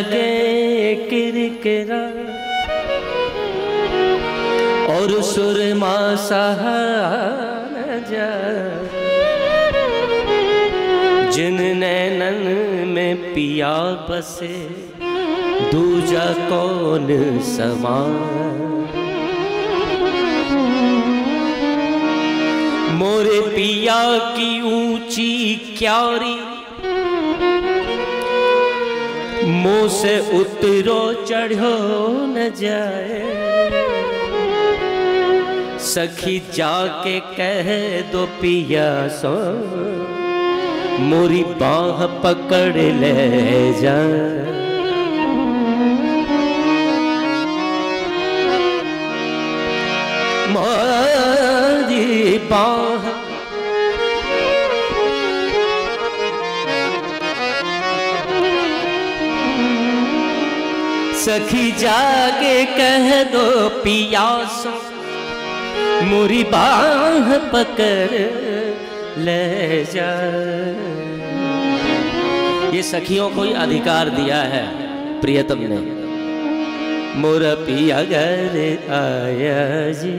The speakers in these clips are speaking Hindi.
लगे किरकिरा। और सुरमा सहा जिन नैनन में पिया बसे, दूजा कौन समान मोरे पिया की ऊँची क्यारी मुँह से उतरो, चढ़ो न जाए। सखी जाके कह दो पिया सो, मोरी बाह पकड़ ले जा। मोरी बाह सखी जाके कह दो पिया सो मोरी बाह पकड़ ले जा। ये सखियों को ही अधिकार दिया है, प्रियतम ने। मोर पिया घर आया जी।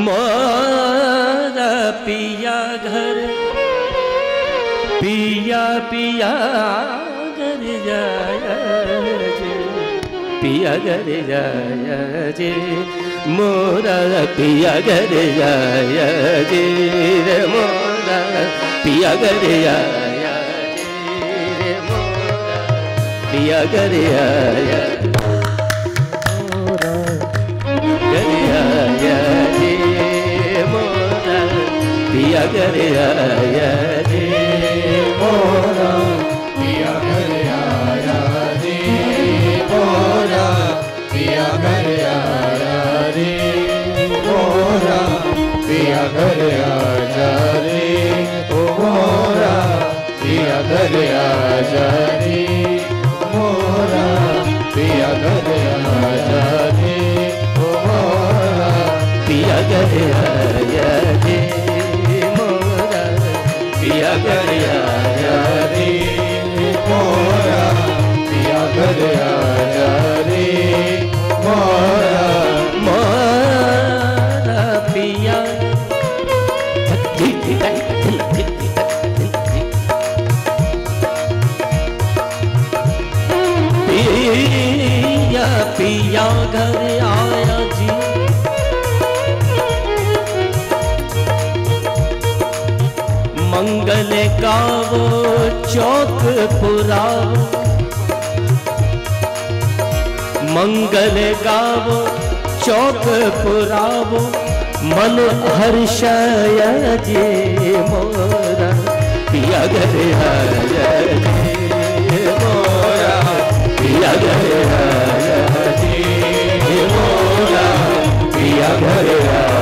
मोर पिया घर पिया पिया घर जाया पिया घर जाया मोरा, पिया घर जाया जी रे। मोरा, पिया घर आया जी रे। मोरा, पिया घर आया मोरा घर आया जी। पिया आया घर आया रे मोरा पिया घर आया रे मोरा पिया घर जा रे ओ मोरा पिया घर चौक पुरावो मंगल गावो चौक पुरावो मन हर्षय जे मोरा। पिया आया जे मोरा। पिया जे मोरा। पिया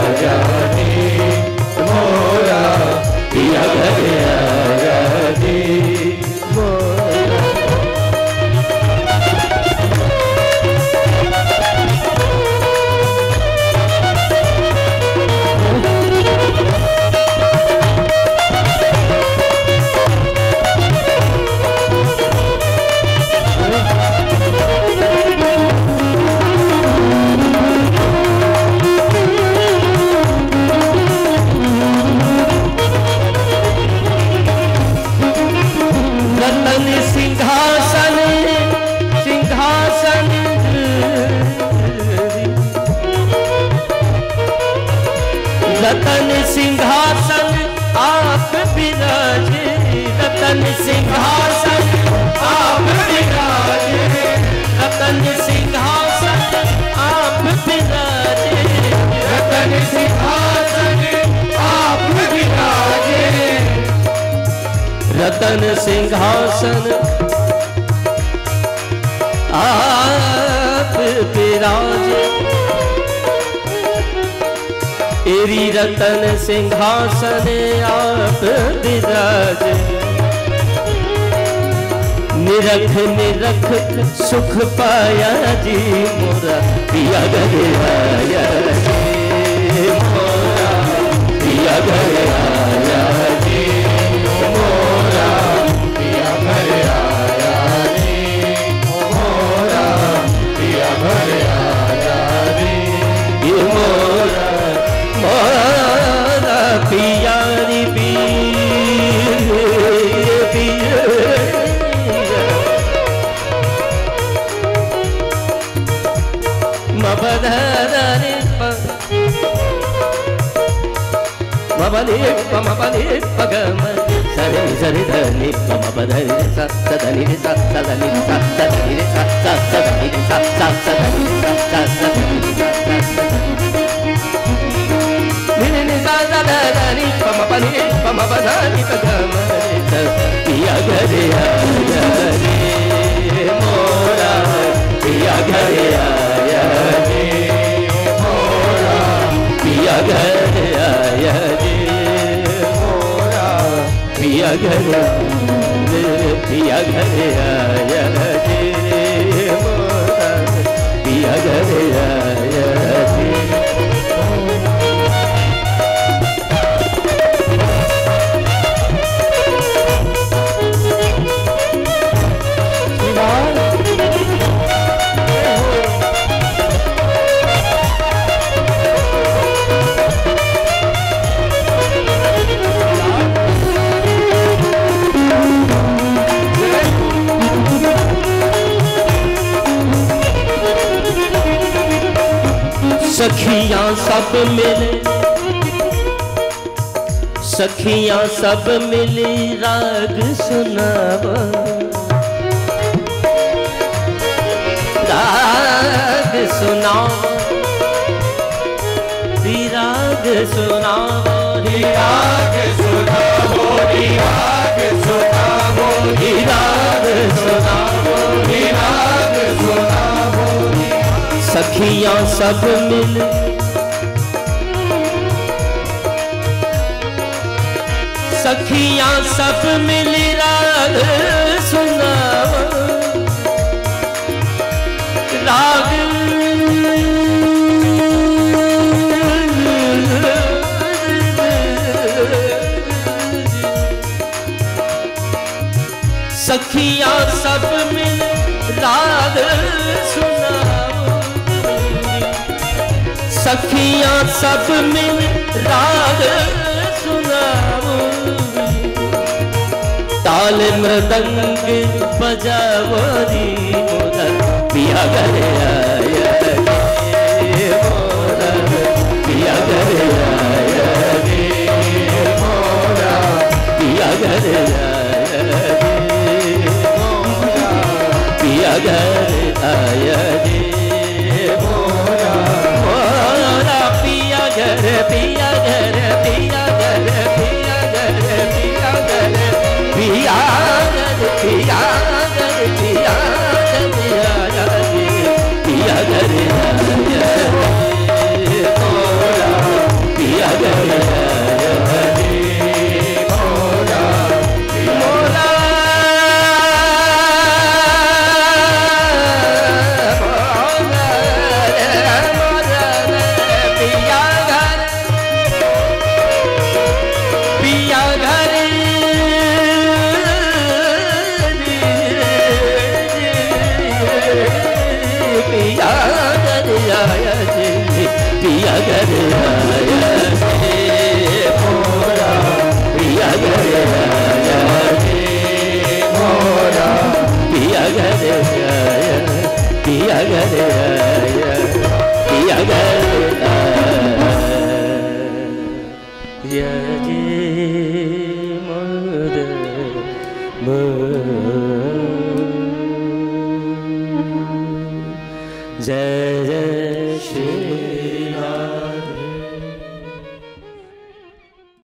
सिंहासन, आप विराजे रतन सिंहासन, आप विराज रतन सिंहासन, आप विराजे रतन सिंहासन, आप विराजे रतन सिंहासन, आप विराजे निरख निरख सुख पाया जी मोरा पिया गया मोरा पिया गया మమపదే పమపదే పగమ సరి సరి ధని పమ పధరి స సదని రి స సదని రి స సదని రి స స సదని రి స స సదని రి స స సదని రి సదని పమ పని పమ పధాని పగమ పియ గరే घर पिया घर आया। सखियाँ सब मिले, सखियाँ सब मिली राग सुनाव। राग सुनाओ दी राग सुनाओ राग सुनाओ दी राग सुनाओ दी राग सुनाओ राग सखियाँ सब मिल। सखियाँ सब मिल राग सुनाव सखियाँ सब मिल राग सुनाओ ताल मृदंग बजावो री मोरा। पिया घरे आया पिया आया पिया आया पिया घरे yeah, yeah.